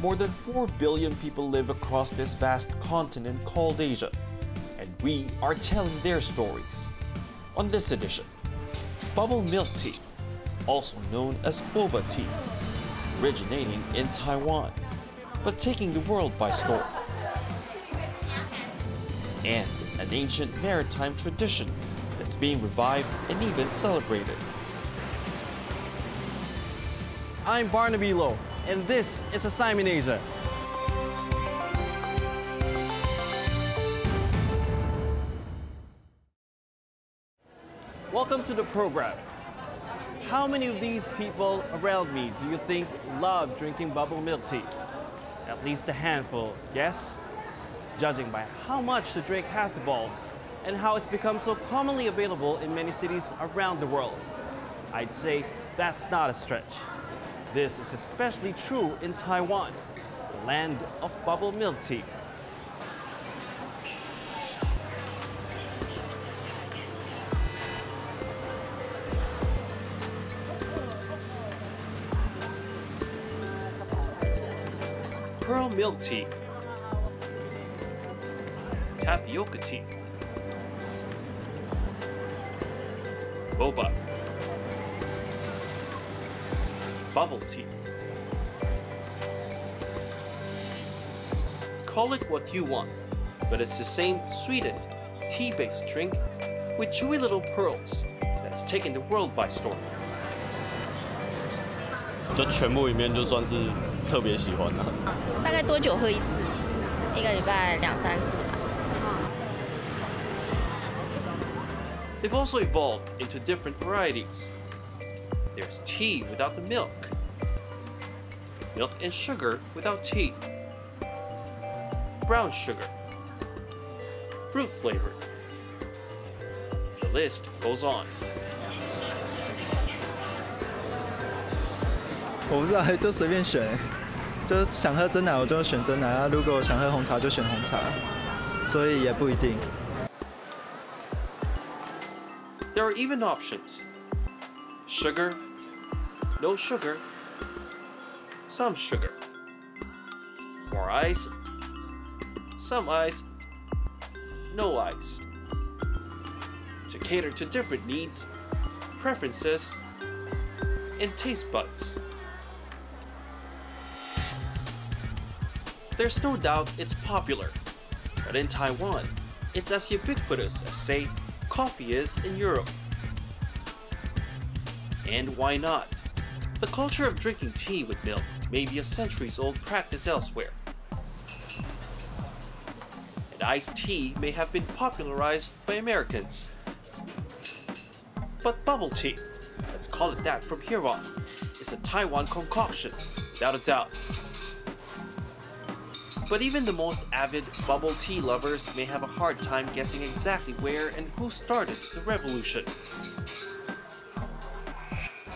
More than 4 billion people live across this vast continent called Asia, and we are telling their stories. On this edition, bubble milk tea, also known as boba tea, originating in Taiwan, but taking the world by storm. And an ancient maritime tradition that's being revived and even celebrated. I'm Barnaby Lo, and this is Assignment Asia. Welcome to the program. How many of these people around me do you think love drinking bubble milk tea? At least a handful, yes? Judging by how much the drink has evolved and how it's become so commonly available in many cities around the world, I'd say that's not a stretch. This is especially true in Taiwan, the land of bubble milk tea. Pearl milk tea, tapioca tea, boba, bubble tea. Call it what you want, but it's the same sweetened, tea-based drink with chewy little pearls that has taken the world by storm. 就全部里面就算是特别喜欢的。大概多久喝一次？一个礼拜两三次吧。 They've also evolved into different varieties. There's tea without the milk, milk and sugar without tea, brown sugar, fruit flavored. The list goes on. 我不知道，就随便选，就是想喝真奶我就选真奶啊，如果想喝红茶就选红茶，所以也不一定。 There are even options sugar, no sugar, some sugar, more ice, some ice, no ice. To cater to different needs, preferences, and taste buds. There's no doubt it's popular, but in Taiwan, it's as ubiquitous as, say, coffee is in Europe. And why not? The culture of drinking tea with milk may be a centuries old practice elsewhere. And iced tea may have been popularized by Americans. But bubble tea, let's call it that from here on, is a Taiwan concoction, without a doubt. But even the most avid bubble tea lovers may have a hard time guessing exactly where and who started the revolution.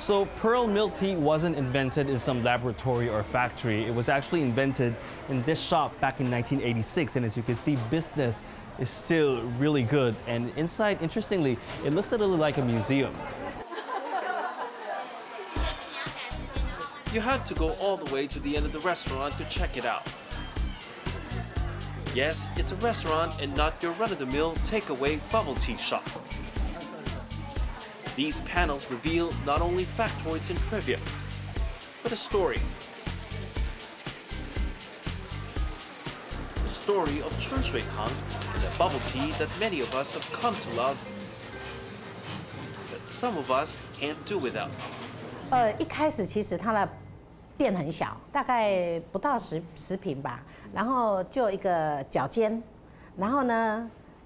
So pearl milk tea wasn't invented in some laboratory or factory. It was actually invented in this shop back in 1986. And as you can see, business is still really good. And inside, interestingly, it looks a little like a museum. You have to go all the way to the end of the restaurant to check it out. Yes, it's a restaurant and not your run-of-the-mill takeaway bubble tea shop. These panels reveal not only factoids and trivia, but a story. The story of Chun Shui Tang and the bubble tea that many of us have come to love that some of us can't do without.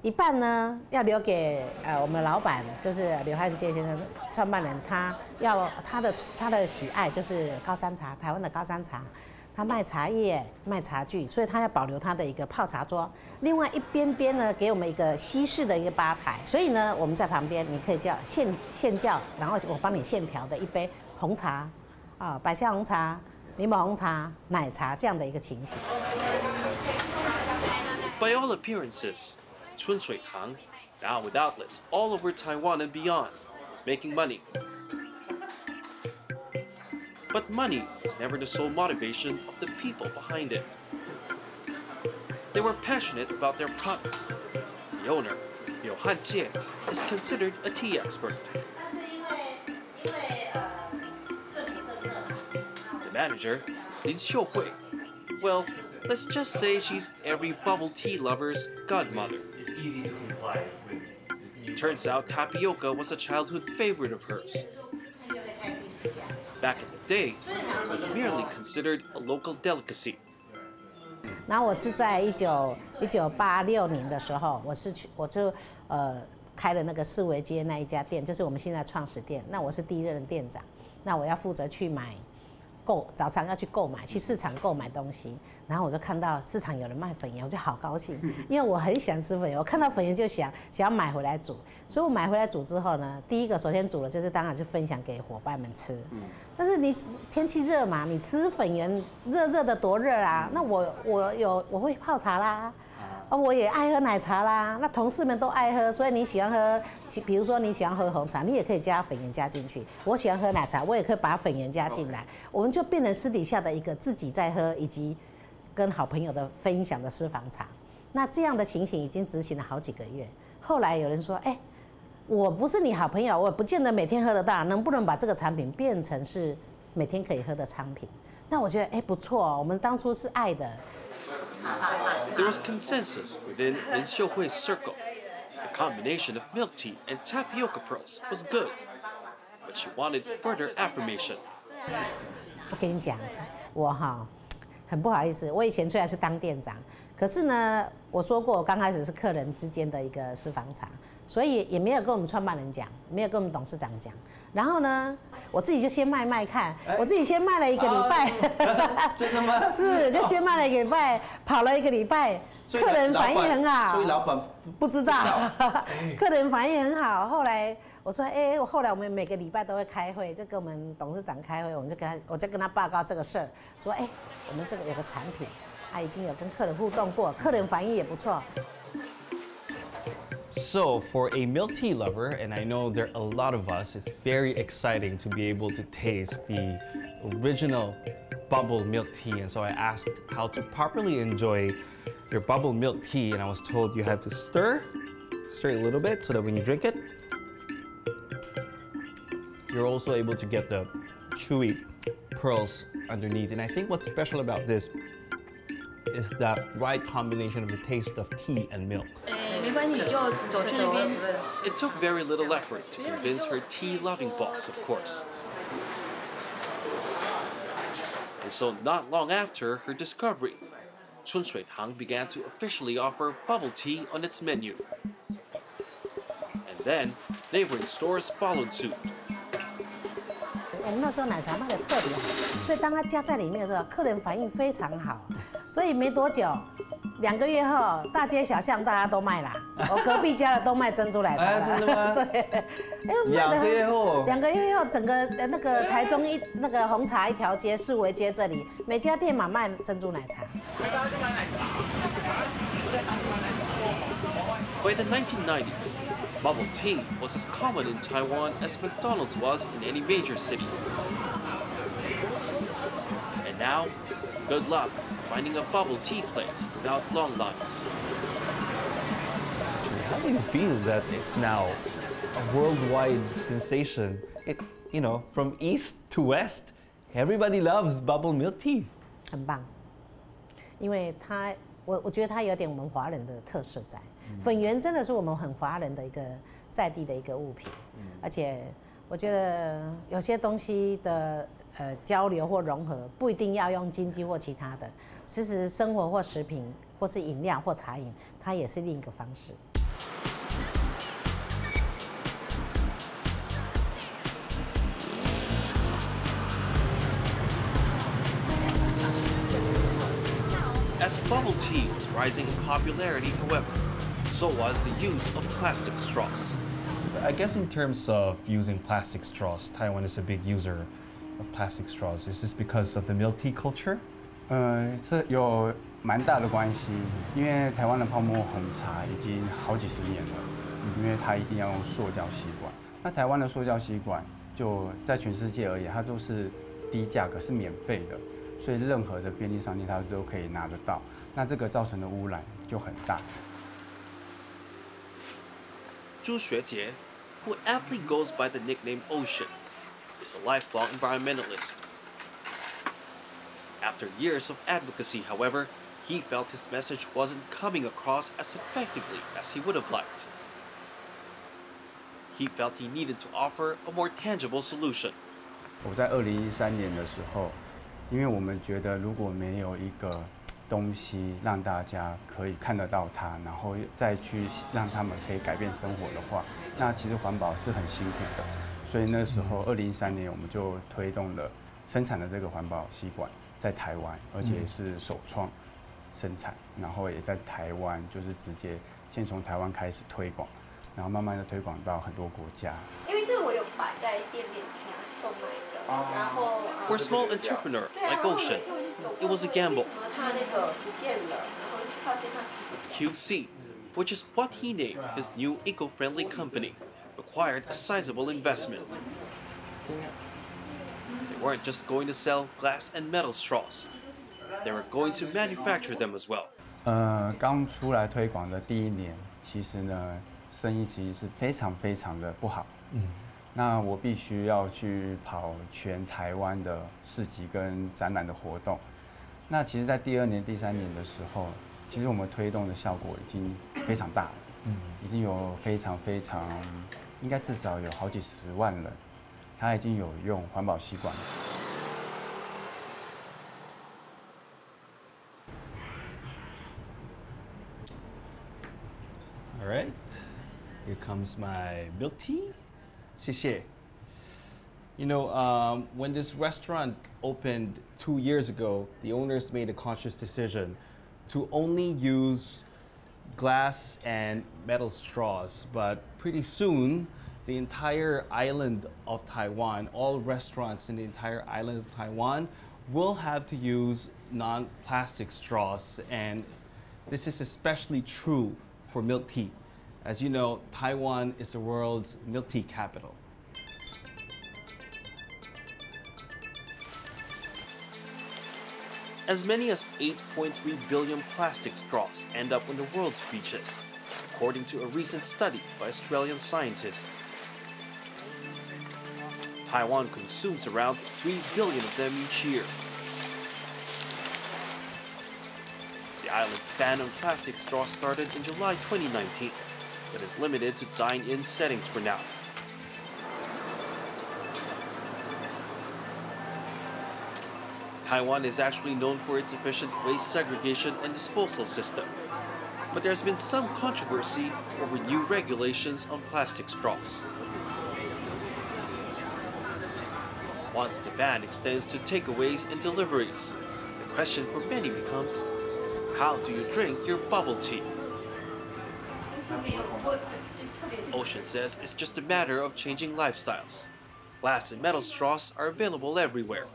一半呢要留给呃我们老板，就是刘汉杰先生创办人，他要他的他的喜爱就是高山茶，台湾的高山茶。他卖茶叶、卖茶具，所以他要保留他的一个泡茶桌。另外一边边呢，给我们一个西式的一个吧台，所以呢，我们在旁边你可以叫现现叫，然后我帮你现调的一杯红茶，啊，百香红茶、柠檬红茶、奶茶这样的一个情形。By all appearances, Chun Tang, now with outlets all over Taiwan and beyond, is making money. But money is never the sole motivation of the people behind it. They were passionate about their products. The owner, Liu Hanjie, is considered a tea expert. The manager, Lin Xiuhui, well, let's just say she's every bubble tea lover's godmother It's easy to comply with. Turns out tapioca was a childhood favorite of hers. Back in the day, it was merely considered a local delicacy. 然后我是在一九一九八六年的时候，我是去我就呃开了那个四维街那一家店，就是我们现在创始店。那我是第一任店长，那我要负责去买 购早上要去购买，去市场购买东西。然后我就看到市场有人卖粉圆，我就好高兴，因为我很喜欢吃粉圆。我看到粉圆就想想要买回来煮，所以我买回来煮之后呢，第一个首先煮了就是当然是分享给伙伴们吃。但是你天气热嘛，你吃粉圆热热的多热啊！那我我有我会泡茶啦，哦我也爱喝奶茶啦。那同事们都爱喝，所以你喜欢喝，其比如说你喜欢喝红茶，你也可以加粉圆加进去。我喜欢喝奶茶，我也可以把粉圆加进来，我们就变成私底下的一个自己在喝，以及跟好朋友的分享的私房茶。那这样的情形已经执行了好几个月。后来有人说，哎、我不是你好朋友，我不见得每天喝得到，能不能把这个产品变成是每天可以喝的商品？那我觉得哎、不错哦，我们当初是爱的，There was consensus within Xiuhui's circle. The combination of milk tea and tapioca pearls was good, but she wanted further affirmation. 我跟你讲，我哈很不好意思，我以前虽然是当店长，可是呢，我说过我刚开始是客人之间的一个私房茶，所以也没有跟我们创办人讲，没有跟我们董事长讲。然后呢，我自己就先卖卖看，我自己先卖了一个礼拜，真的吗？是，就先卖了一个礼拜，跑了一个礼拜，客人反应很好，所以老板不知道，客人反应很好。后来我说，哎、我后来我们每个礼拜都会开会，就跟我们董事长开会，我们就跟他，我就跟他报告这个事儿，说，哎、我们这个有个产品，他已经有跟客人互动过，客人反应也不错。So, for a milk tea lover, and I know there are a lot of us, it's very exciting to be able to taste the original bubble milk tea. And so I asked how to properly enjoy your bubble milk tea, and I was told you have to stir, stir a little bit so that when you drink it, you're also able to get the chewy pearls underneath. And I think what's special about this is that right combination of the taste of tea and milk. 哎，没关系，你就走去那边。 It took very little effort to convince her tea loving boss, of course. And so, not long after her discovery, Chun Shui Tang began to officially offer bubble tea on its menu. And then, neighboring stores followed suit. 我们那时候奶茶卖的特别好，所以当它加在里面的时候，客人反应非常好，所以没多久， 两个月后，大街小巷大家都卖啦。我隔壁家的都卖珍珠奶茶了。哎真的吗对，两个月后两个月后，整个呃那个台中一那个红茶一条街四维街这里，每家店嘛卖珍珠奶茶。By the 1990s, bubble tea was as common in Taiwan as McDonald's was in any major city. And now, good luck finding a bubble tea place without long lines. How do you feel that it's now a worldwide sensation? It, you know, from east to west, everybody loves bubble milk tea. 很棒，因为它，我我觉得它有点我们华人的特色在。粉圆真的是我们很华人的一个在地的一个物品，而且我觉得有些东西的 呃交流或融合，不一定要用经济或其他的，其实生活或食品或是饮料或茶饮，它也是另一个方式。 As bubble tea was rising in popularity, however, so was the use of plastic straws. I guess in terms of using plastic straws, Taiwan is a big user of plastic straws. Is this because of the milk tea culture? 呃，这有蛮大的关系，因为台湾的泡沫红茶已经好几十年了，因为它一定要用塑胶吸管。那台湾的塑胶吸管，就在全世界而言，它都是 低价格，是免费的，所以任何的便利商店它都可以拿得到。那这个造成的污染就很大。Zhu Xuejie, who aptly goes by the nickname Ocean, is a lifelong environmentalist. After years of advocacy, however, he felt his message wasn't coming across as effectively as he would have liked. He felt he needed to offer a more tangible solution. 我在二零一三年的时候，因为我们觉得如果没有一个东西让大家可以看得到它，然后再去让他们可以改变生活的话，那其实环保是很辛苦的。 所以那时候二零一三年我们就推动了生产的这个环保吸管在台湾，而且是首创生产，然后也在台湾就是直接先从台湾开始推广，然后慢慢的推广到很多国家。因为这个我有摆在店面售卖的，然后 For a small entrepreneur like Ocean, it was a gamble. 它那个不见了，然后发现它其实 QC, which is what he named his new eco-friendly company, required a sizable investment. They weren't just going to sell glass and metal straws. They were going to manufacture them as well. 呃，刚出来推广的第一年，其实呢，生意其实是非常非常的不好。嗯，那我必须要去跑全台湾的市集跟展览的活动。那其实，在第二年、第三年的时候，其实我们推动的效果已经非常大了。嗯，已经有非常非常， 应该至少有好几十万人，他已经有用环保吸管了。 All right, here comes my milk tea. 谢谢. You know, um, when this restaurant opened two years ago, the owners made a conscious decision to only use glass and metal straws. But pretty soon, the entire island of Taiwan, all restaurants in the entire island of Taiwan, will have to use non plastic straws. And this is especially true for milk tea. As you know, Taiwan is the world's milk tea capital. As many as 8.3 billion plastic straws end up on the world's beaches, according to a recent study by Australian scientists. Taiwan consumes around 3 billion of them each year. The island's ban on plastic straws started in July 2019, but is limited to dine in settings for now. Taiwan is actually known for its efficient waste segregation and disposal system. But there's been some controversy over new regulations on plastic straws. Once the ban extends to takeaways and deliveries, the question for many becomes, how do you drink your bubble tea? Ocean says it's just a matter of changing lifestyles. Glass and metal straws are available everywhere.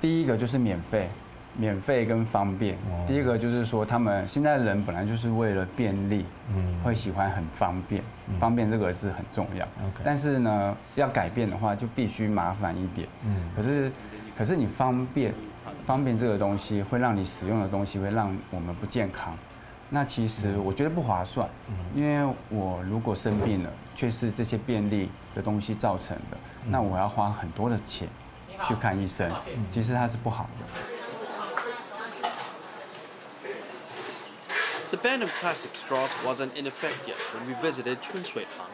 第一个就是免费，免费跟方便。第一个就是说，他们现在人本来就是为了便利，嗯会喜欢很方便，方便这个是很重要。但是呢，要改变的话，就必须麻烦一点。嗯可是，可是你方便，方便这个东西会让你使用的东西会让我们不健康。那其实我觉得不划算，因为我如果生病了，却是这些便利的东西造成的，那我要花很多的钱去看医生，其实它是不好的。 The ban on plastic straws wasn't in effect yet when we visited Chun Sui Hang.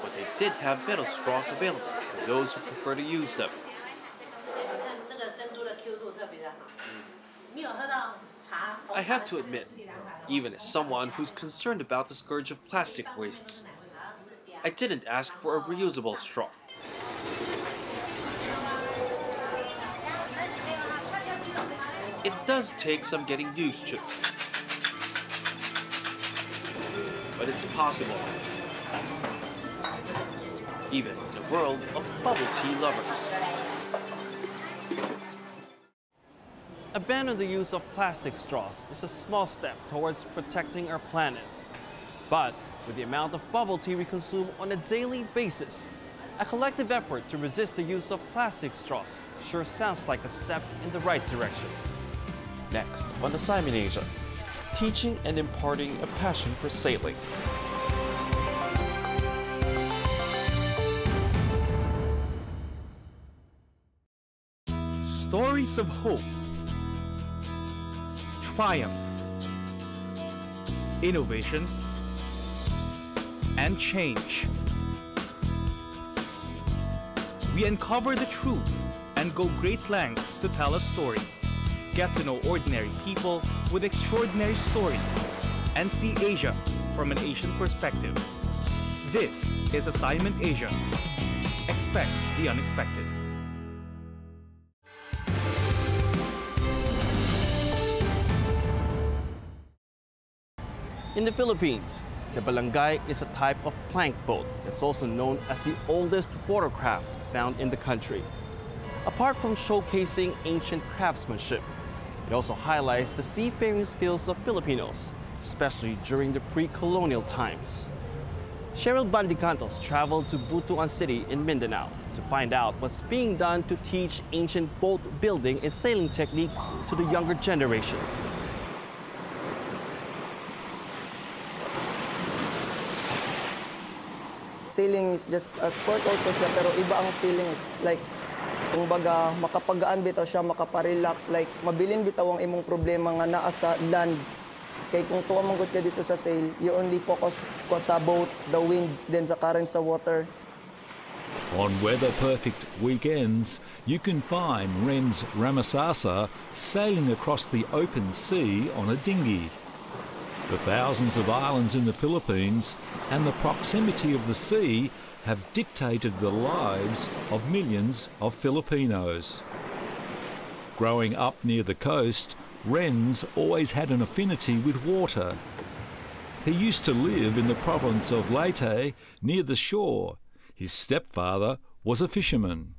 But they did have metal straws available for those who prefer to use them. I have to admit, even as someone who's concerned about the scourge of plastic wastes, I didn't ask for a reusable straw. Does take some getting used to. But it's possible. Even in a world of bubble tea lovers. A ban on the use of plastic straws is a small step towards protecting our planet. But with the amount of bubble tea we consume on a daily basis, A collective effort to resist the use of plastic straws sure sounds like a step in the right direction. Next on Assignment Asia, teaching and imparting a passion for sailing. Stories of hope, triumph, innovation, and change. We uncover the truth and go great lengths to tell a story. Get to know ordinary people with extraordinary stories and see Asia from an Asian perspective. This is Assignment Asia. Expect the unexpected. In the Philippines, the balangay is a type of plank boat that's also known as the oldest watercraft found in the country. Apart from showcasing ancient craftsmanship, it also highlights the seafaring skills of Filipinos, especially during the pre-colonial times. Cheryl Bandicantos traveled to Butuan City in Mindanao to find out what's being done to teach ancient boat building and sailing techniques to the younger generation. Sailing is just a sport also siya, pero iba ang feeling. Like, makapagaan bitaw siya, makaparelax. Like, mabilin bitaw ang imong problema nga naa sa land. Kay kung tuwa manggut ka dito sa sail, you only focus ko sa boat, the wind, then sa current sa water. On weather perfect weekends, you can find Renz Ramasasa sailing across the open sea on a dinghy. The thousands of islands in the Philippines and the proximity of the sea have dictated the lives of millions of Filipinos. Growing up near the coast, Ren's always had an affinity with water. He used to live in the province of Leyte near the shore. His stepfather was a fisherman.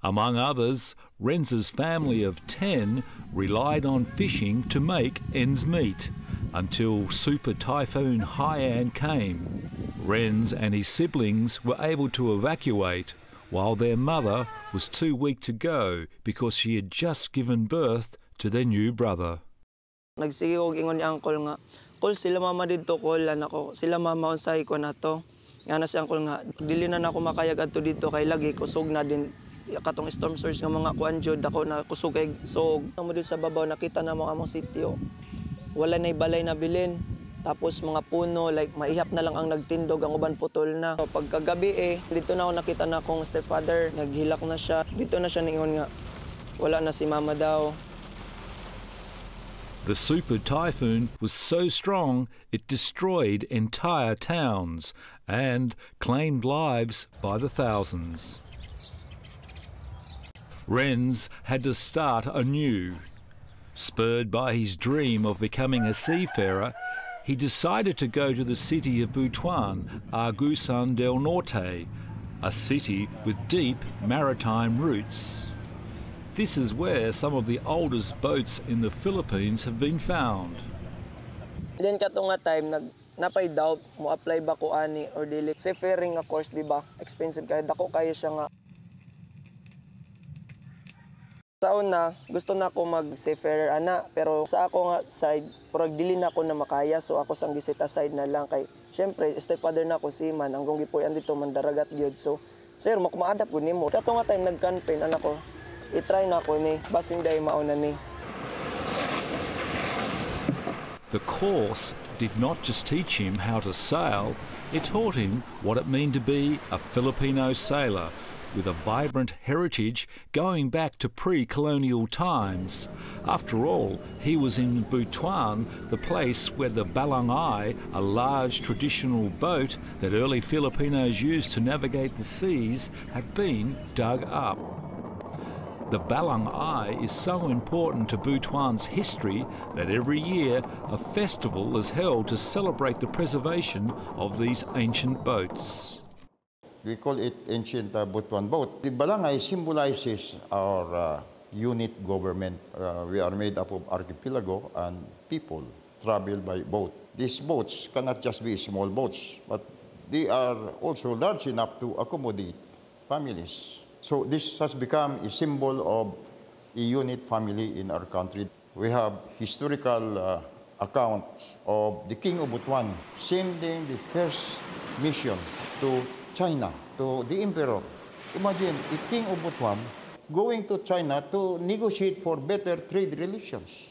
Among others, Renz's family of 10 relied on fishing to make ends meet until Super Typhoon Haiyan came. Renz and his siblings were able to evacuate while their mother was too weak to go because she had just given birth to their new brother. Nagsige og ingon ni uncle nga, "Kol sila mama didto kol ako, sila mama unsay ko na to." Nga na si uncle nga, dili na nako makayag adto dito kay lagi kusog na din katong storm surge nga mga kuan jud ako na kusog kay sog. Amo sa babaw nakita na mo among sitio. Wala na balay na bilin. Tapos mga puno, like maihap na lang ang nagtindog, ang uban putol na. So, pagkagabi eh, dito na ako nakita na akong stepfather, naghilak na siya. Dito na siya ningon nga, wala na si mama daw. The super typhoon was so strong it destroyed entire towns and claimed lives by the thousands. Renz had to start anew. Spurred by his dream of becoming a seafarer, he decided to go to the city of Butuan, Agusan del Norte, a city with deep maritime roots. This is where some of the oldest boats in the Philippines have been found. Then katong nga time nag napay doubt mo apply ba ko ani or dili. Seafaring of course di ba? Expensive kay dako kayo siya nga Sa una, gusto na ako mag-seafarer ana, pero sa ako nga side, purag dili na ako na makaya, so ako sang gisita side na lang kay Siyempre, stepfather na ako si man, ang gongi po yan dito mandaragat gyud. So, sir, mo kumaadap gud nimo. Kato nga time nag-campaign anak ko. I-try na ako ni, basing day mauna ni. The course did not just teach him how to sail, it taught him what it meant to be a Filipino sailor with a vibrant heritage going back to pre colonial times. After all, he was in Butuan, the place where the balangay, a large traditional boat that early Filipinos used to navigate the seas, had been dug up. The balangay is so important to Butuan's history that every year a festival is held to celebrate the preservation of these ancient boats. We call it ancient uh, Butuan boat. The balangay symbolizes our uh, unit government. Uh, we are made up of archipelago and people travel by boat. These boats cannot just be small boats, but they are also large enough to accommodate families. So this has become a symbol of a unit family in our country. We have historical uh, accounts of the King of Butuan sending the first mission to China, to the emperor. Imagine the King of Butuan going to China to negotiate for better trade relations.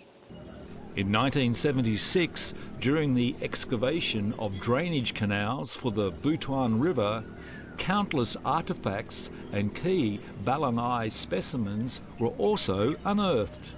In 1976, during the excavation of drainage canals for the Butuan River, countless artefacts and key Balangay specimens were also unearthed.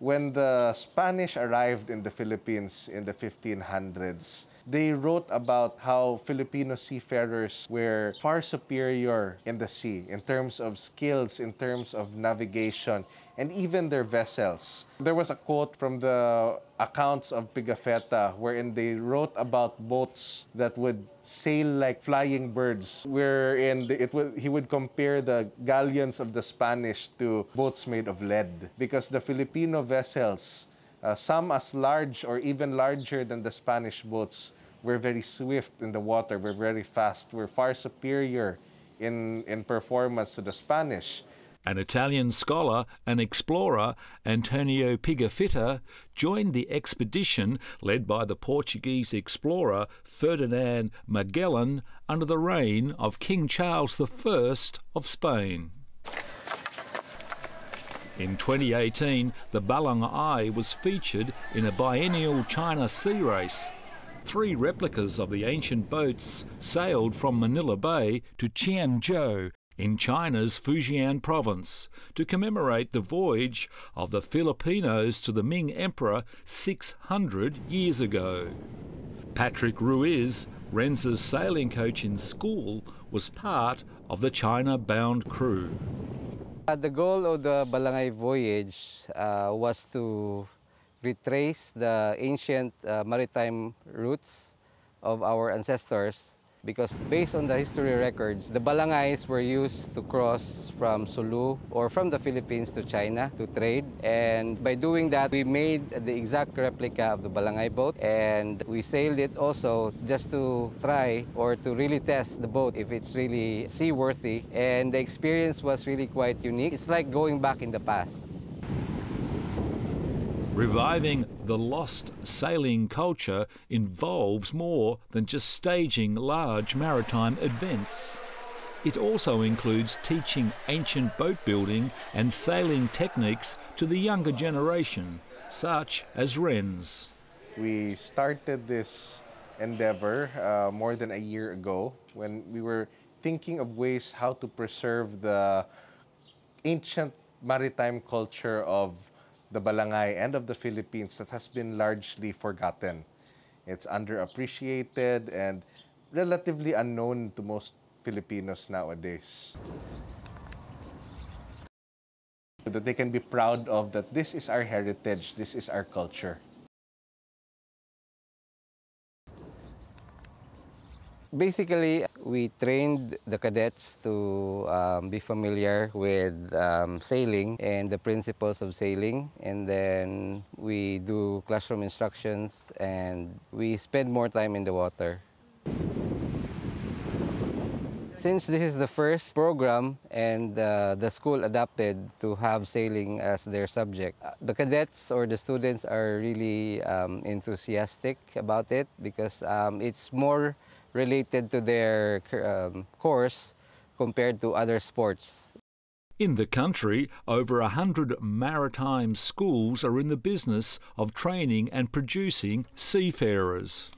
When the Spanish arrived in the Philippines in the 1500s, they wrote about how Filipino seafarers were far superior in the sea in terms of skills, in terms of navigation, and even their vessels. There was a quote from the accounts of Pigafetta wherein they wrote about boats that would sail like flying birds, wherein it would, he would compare the galleons of the Spanish to boats made of lead because the Filipino vessels, uh, some as large or even larger than the Spanish boats, were very swift in the water, We're very fast, We're far superior in, in performance to the Spanish. An Italian scholar and explorer, Antonio Pigafetta, joined the expedition led by the Portuguese explorer Ferdinand Magellan under the reign of King Charles I of Spain. In 2018, the Balangay was featured in a biennial China sea race. Three replicas of the ancient boats sailed from Manila Bay to Quanzhou in China's Fujian province to commemorate the voyage of the Filipinos to the Ming Emperor 600 years ago. Patrick Ruiz, Renz's sailing coach in school, was part of the China bound crew. Uh, the goal of the Balangay voyage uh, was to retrace the ancient uh, maritime routes of our ancestors because based on the history records, the balangays were used to cross from Sulu or from the Philippines to China to trade. And by doing that, we made the exact replica of the balangay boat and we sailed it also just to try or to really test the boat if it's really seaworthy. And the experience was really quite unique. It's like going back in the past. Reviving the lost sailing culture involves more than just staging large maritime events. It also includes teaching ancient boat building and sailing techniques to the younger generation, such as Renz. We started this endeavor uh, more than a year ago when we were thinking of ways how to preserve the ancient maritime culture of the Balangay and of the Philippines that has been largely forgotten. It's underappreciated and relatively unknown to most Filipinos nowadays. That they can be proud of that this is our heritage, this is our culture. Basically, we trained the cadets to um, be familiar with um, sailing and the principles of sailing. And then we do classroom instructions and we spend more time in the water. Since this is the first program and uh, the school adapted to have sailing as their subject, uh, the cadets or the students are really um, enthusiastic about it because um, it's more related to their um, course compared to other sports. In the country, over a hundred maritime schools are in the business of training and producing seafarers.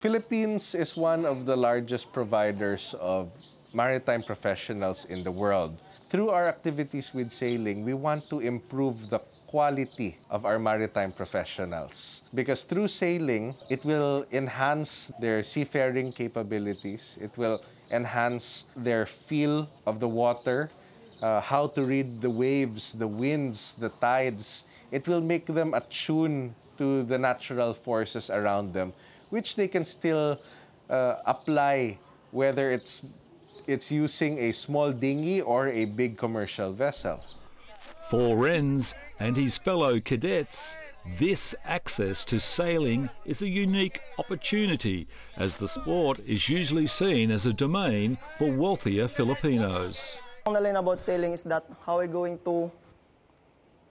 Philippines is one of the largest providers of maritime professionals in the world. Through our activities with sailing, we want to improve the quality of our maritime professionals. Because through sailing, it will enhance their seafaring capabilities, it will enhance their feel of the water, uh, how to read the waves, the winds, the tides. It will make them attune to the natural forces around them, which they can still uh, apply whether it's it's using a small dinghy or a big commercial vessel. For Renz and his fellow cadets, this access to sailing is a unique opportunity as the sport is usually seen as a domain for wealthier Filipinos. Ang nalin about sailing is that how we're going to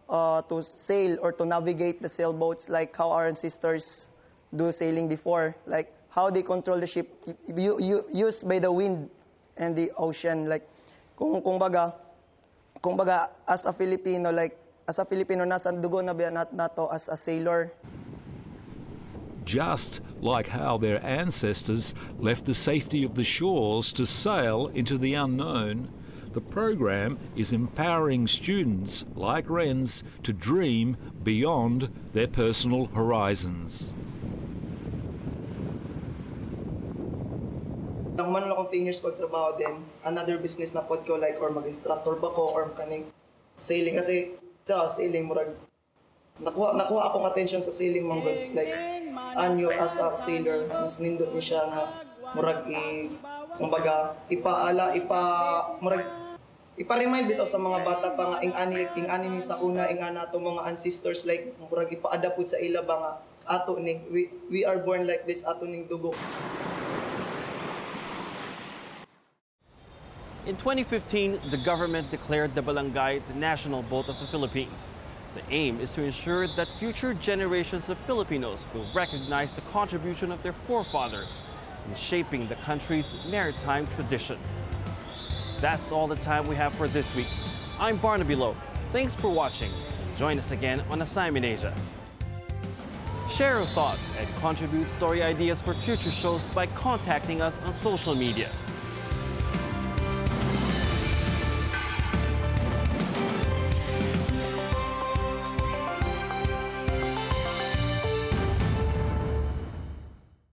uh, to sail or to navigate the sailboats like how our ancestors do sailing before, like how they control the ship you, you, used by the wind and the ocean. Like kung kung baga kung baga as a Filipino like as a Filipino nasa dugo na ba nat nato as a sailor. Just like how their ancestors left the safety of the shores to sail into the unknown, the program is empowering students like Renz to dream beyond their personal horizons. Nang man akong 10 years pagtrabaho din, another business na pod ko like or mag-instructor ba ko or kaning sailing kasi sa sailing murag nakuha nakuha akong attention sa sailing mong good like anyo as a sailor. Mas nindot ni siya nga murag i kumbaga ipaala ipa murag ipa-remind bitaw sa mga bata pa nga ing ani ing ani ni sa una ing ana to mga ancestors like murag ipa-adapt sa ila ba nga ato ni we, we are born like this ato ning dugo In 2015, the government declared the Balangay the national boat of the Philippines. The aim is to ensure that future generations of Filipinos will recognize the contribution of their forefathers in shaping the country's maritime tradition. That's all the time we have for this week. I'm Barnaby Lo. Thanks for watching and join us again on Assignment Asia. Share your thoughts and contribute story ideas for future shows by contacting us on social media.